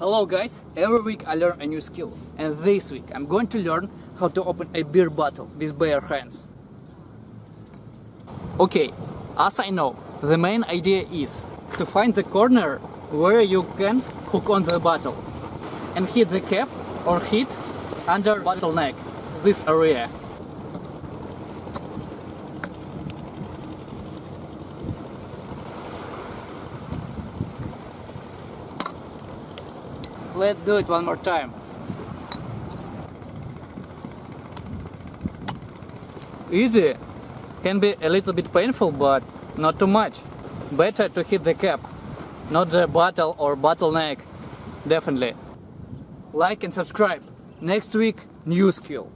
Hello guys, every week I learn a new skill and this week I'm going to learn how to open a beer bottle with bare hands. Okay, as I know, the main idea is to find the corner where you can hook on the bottle and hit the cap or hit under bottleneck, this area. Let's do it one more time. Easy. Can be a little bit painful, but not too much. Better to hit the cap, not the bottle or bottleneck. Definitely. Like and subscribe. Next week, new skill.